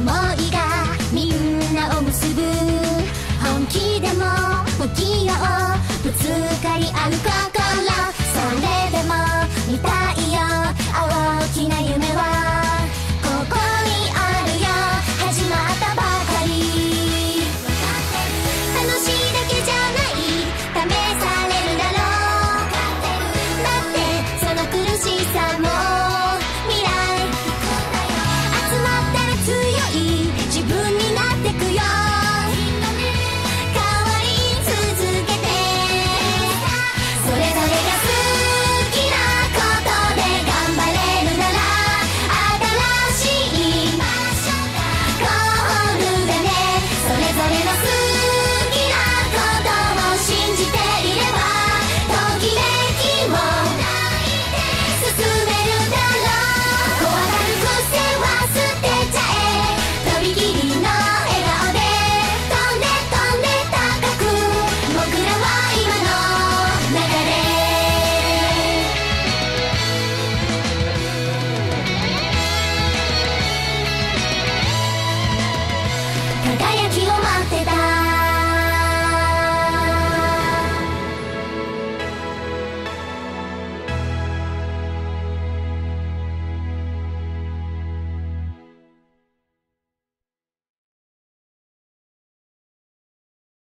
想いがみんなを結ぶ。本気でも不器用ぶつかり合う。心